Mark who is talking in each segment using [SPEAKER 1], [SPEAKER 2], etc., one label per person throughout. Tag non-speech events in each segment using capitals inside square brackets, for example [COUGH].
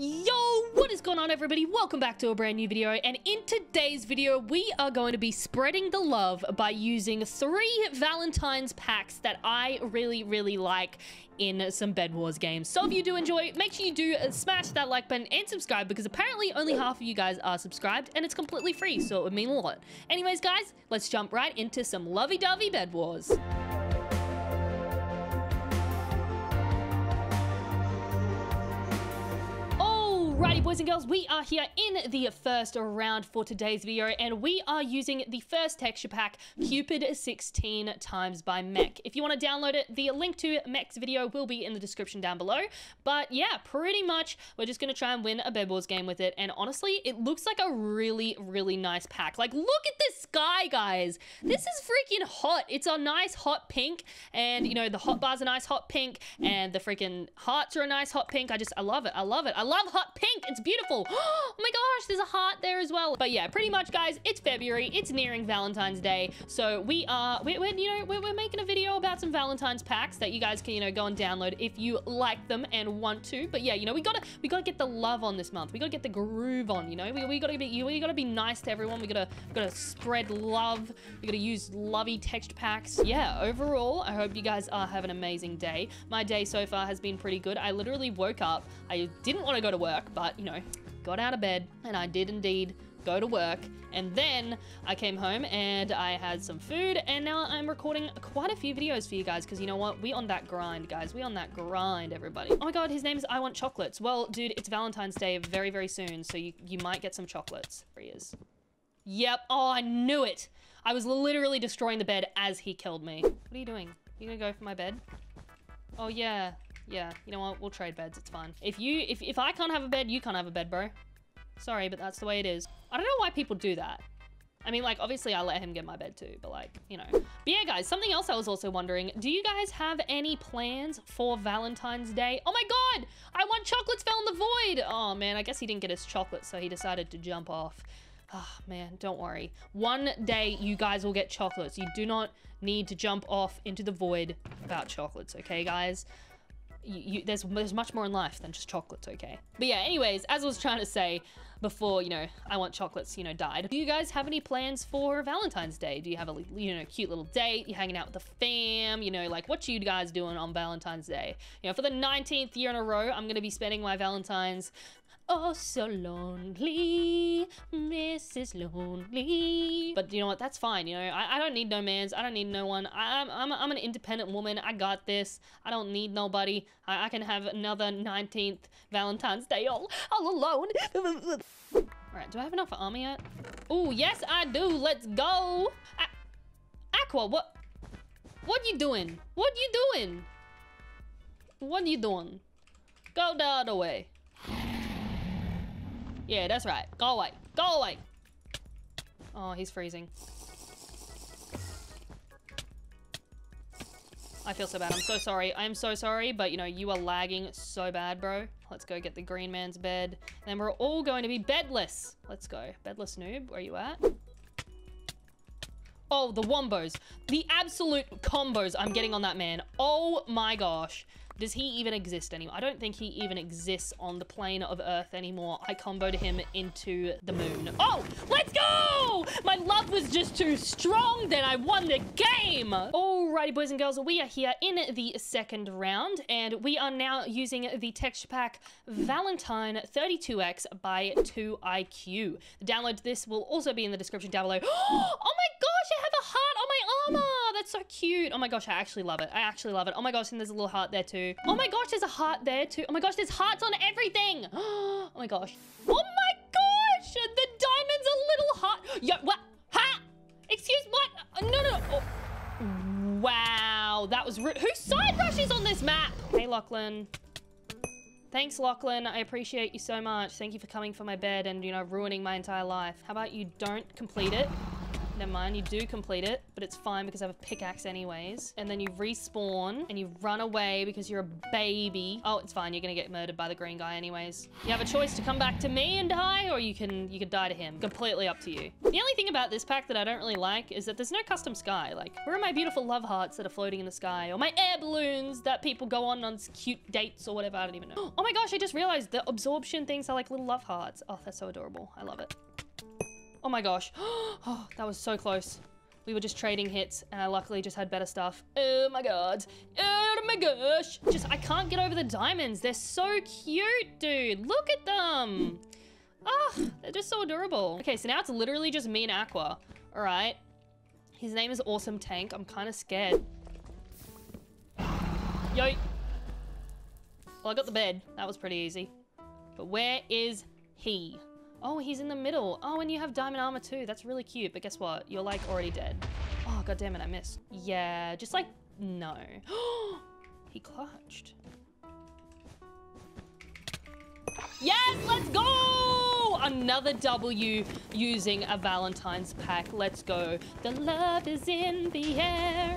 [SPEAKER 1] Yo, what is going on everybody? Welcome back to a brand new video and in today's video we are going to be spreading the love by using three Valentine's packs that I really really like in some Bed Wars games. So if you do enjoy, make sure you do smash that like button and subscribe because apparently only half of you guys are subscribed and it's completely free so it would mean a lot. Anyways guys, let's jump right into some lovey-dovey Bed Wars. Alrighty, boys and girls, we are here in the first round for today's video, and we are using the first texture pack, Cupid 16 times by Mek. If you want to download it, the link to Mek's video will be in the description down below. But yeah, pretty much, we're just going to try and win a Bed Wars game with it, and honestly, it looks like a really, really nice pack. Like, look at this sky, guys! This is freaking hot! It's a nice hot pink, and, you know, the hot bar's a nice hot pink, and the freaking hearts are a nice hot pink. I just, I love it. I love it. I love hot pink! Pink. It's beautiful. [GASPS] Oh my gosh, there's a heart there as well. But yeah, pretty much, guys, it's February. It's nearing Valentine's Day. So we are, we're, we're you know, we're, we're, making a video about some Valentine's packs that you guys can, you know, go and download if you like them and want to. But yeah, you know, we gotta, we gotta get the love on this month. We gotta get the groove on, you know? We, we gotta be, we gotta be nice to everyone. We gotta, we gotta spread love. We gotta use lovey text packs. Yeah, overall, I hope you guys are having an amazing day. My day so far has been pretty good. I literally woke up. I didn't want to go to work, but but, you know, got out of bed and I did indeed go to work. And then I came home and I had some food and now I'm recording quite a few videos for you guys because you know what? We on that grind, guys. We on that grind, everybody. Oh my god, his name is I Want Chocolates. Well, dude, it's Valentine's Day very, very soon, so you, you might get some chocolates. There he is. Yep. Oh, I knew it. I was literally destroying the bed as he killed me. What are you doing? You gonna go for my bed? Oh, yeah. Yeah, you know what? We'll trade beds. It's fine. If you, if, if I can't have a bed, you can't have a bed, bro. Sorry, but that's the way it is. I don't know why people do that. I mean, like, obviously I let him get my bed too, but like, you know. But yeah, guys, something else I was also wondering, do you guys have any plans for Valentine's Day? Oh my God, I want chocolates fell in the void. Oh man, I guess he didn't get his chocolate, so he decided to jump off. Oh man, don't worry. One day you guys will get chocolates. You do not need to jump off into the void about chocolates, okay guys? You, there's there's much more in life than just chocolates, okay? But yeah, anyways, as I was trying to say before, you know, I want chocolates, you know, died. Do you guys have any plans for Valentine's Day? Do you have a, you know, cute little date? You hanging out with the fam? You know, like what you guys doing on Valentine's Day? You know, for the 19th year in a row, I'm gonna be spending my Valentine's Oh, so lonely, Mrs. Lonely. But you know what? That's fine. You know, I, I don't need no mans. I don't need no one. I, am I'm, I'm an independent woman. I got this. I don't need nobody. I, I can have another 19th Valentine's Day all, all alone. all right, do I have enough army yet? Oh, yes, I do. Let's go. Aqua, what? What you doing? What you doing? What are you doing? Go the other way. Yeah, that's right. Go away. Go away. Oh, he's freezing. I feel so bad. I'm so sorry. I'm so sorry, but you know, you are lagging so bad, bro. Let's go get the green man's bed. Then we're all going to be bedless. Let's go. Bedless noob, where you at? Oh, the wombos. The absolute combos I'm getting on that man. Oh my gosh. Does he even exist anymore? I don't think he even exists on the plane of Earth anymore. I comboed him into the moon. Oh, let's go! My love was just too strong, then I won the game! Alrighty, boys and girls, we are here in the second round, and we are now using the texture pack Valentine 32X by 2IQ. The download this will also be in the description down below. [GASPS] oh my gosh, I have a heart on my armor! That's so cute. Oh my gosh, I actually love it. I actually love it. Oh my gosh, and there's a little heart there too. Oh my gosh, there's a heart there too. Oh my gosh, there's hearts on everything. [GASPS] Oh my gosh. Oh my gosh, the diamond's a little heart. Yo, what? Ha! Excuse what? Uh, no, no, no. Oh. Wow, that was rude. Who side rushes on this map? Hey, Lachlan. Thanks, Lachlan. I appreciate you so much. Thank you for coming for my bed and, you know, ruining my entire life. How about you don't complete it? Never mind, you do complete it, but it's fine because I have a pickaxe anyways. And then you respawn and you run away because you're a baby. Oh, it's fine. You're gonna get murdered by the green guy anyways. You have a choice to come back to me and die, or you can you can die to him. Completely up to you. The only thing about this pack that I don't really like is that there's no custom sky. Like, where are my beautiful love hearts that are floating in the sky? Or my air balloons that people go on on cute dates or whatever? I don't even know. [GASPS] Oh my gosh, I just realized the absorption things are like little love hearts. Oh, that's so adorable. I love it. Oh my gosh. [GASPS] Oh, that was so close. We were just trading hits and I luckily just had better stuff. Oh my god. Oh my gosh. Just, I can't get over the diamonds. They're so cute, dude. Look at them. Oh, they're just so adorable. Okay, so now it's literally just me and Aqua. All right. His name is Awesome Tank. I'm kind of scared. Yo. Well, I got the bed. That was pretty easy. But where is he? Oh, he's in the middle. Oh, and you have diamond armor too. That's really cute. But guess what? You're like already dead. Oh, god damn it, I missed. Yeah, just like, no. [GASPS] he clutched. Yes, let's go! Another W using a Valentine's pack. Let's go. The love is in the air.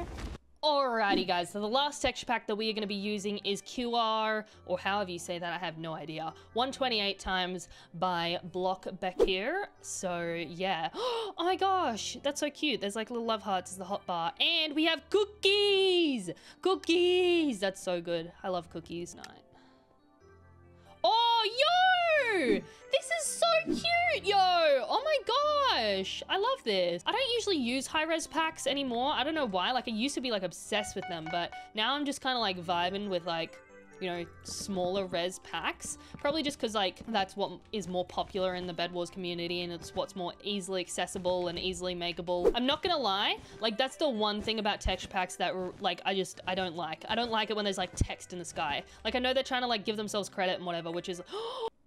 [SPEAKER 1] Alrighty guys, so the last texture pack that we are going to be using is QR, or however you say that, I have no idea. 128 times by Block Bekir. So yeah. [GASPS] Oh my gosh, that's so cute. There's like little love hearts as the hot bar. And we have cookies! Cookies! That's so good. I love cookies. Night. Oh, yo! This is so cute, yo! Oh my gosh! I love this. I don't usually use high-res packs anymore. I don't know why. Like, I used to be, like, obsessed with them, but now I'm just kind of, like, vibing with, like, you know, smaller res packs. Probably just because, like, that's what is more popular in the Bed Wars community and it's what's more easily accessible and easily makeable. I'm not gonna lie, like, that's the one thing about texture packs that, like, I just, I don't like. I don't like it when there's, like, text in the sky. Like, I know they're trying to, like, give themselves credit and whatever, which is,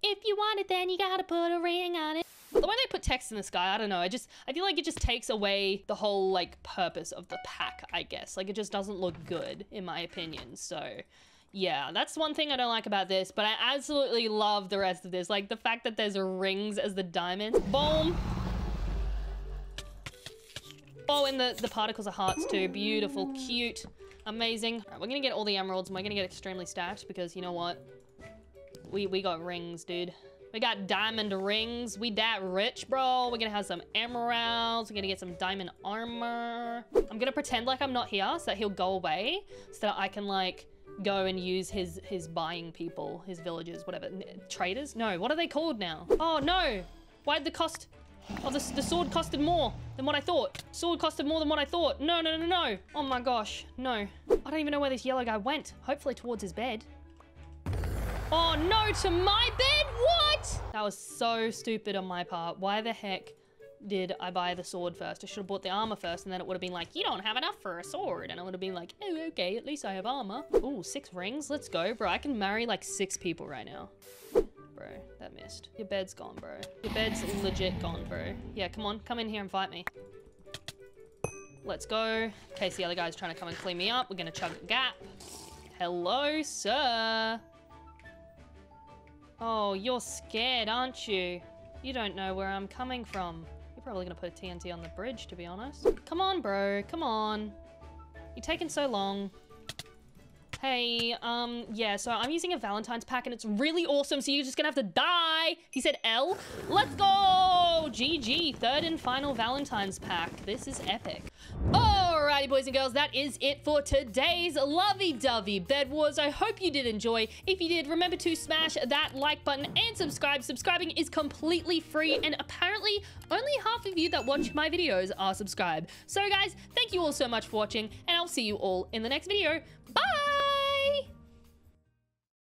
[SPEAKER 1] if you want it, then you gotta put a ring on it. The way they put text in the sky, I don't know. I just, I feel like it just takes away the whole, like, purpose of the pack, I guess. Like, it just doesn't look good, in my opinion. So, yeah, that's one thing I don't like about this, but I absolutely love the rest of this. Like the fact that there's rings as the diamonds. Boom. Oh, and the, the particles are hearts too. Beautiful, cute, amazing. We're gonna get all the emeralds and we're gonna get extremely stacked because you know what? We, we got rings, dude. We got diamond rings. We that rich, bro. We're gonna have some emeralds. We're gonna get some diamond armor. I'm gonna pretend like I'm not here so that he'll go away so that I can like go and use his his buying people, his villagers, whatever. Traders? No, what are they called now? Oh no! Why'd the cost... Oh, the, the sword costed more than what I thought. Sword costed more than what I thought. No, no, no, no. Oh my gosh, no. I don't even know where this yellow guy went. Hopefully towards his bed. Oh no, to my bed? What? That was so stupid on my part. Why the heck did I buy the sword first? I should have bought the armor first and then it would have been like, you don't have enough for a sword. And I would have been like, oh, okay, at least I have armor. Ooh, six rings. Let's go, bro. I can marry like six people right now. Bro, that missed. Your bed's gone, bro. Your bed's legit gone, bro. Yeah, come on. Come in here and fight me. Let's go. In case the other guy's trying to come and clean me up, we're gonna chug a gap. Hello, sir. Oh, you're scared, aren't you? You don't know where I'm coming from. You're probably gonna put TNT on the bridge, to be honest. Come on, bro. Come on. You're taking so long. Hey, um, yeah, so I'm using a Valentine's pack and it's really awesome, so you're just gonna have to die. He said L. Let's go! GG, third and final Valentine's pack. This is epic. Alrighty, boys and girls, that is it for today's lovey-dovey Bed Wars. I hope you did enjoy. If you did, remember to smash that like button and subscribe. Subscribing is completely free, and apparently only half of you that watch my videos are subscribed. So guys, thank you all so much for watching, and I'll see you all in the next video. Bye!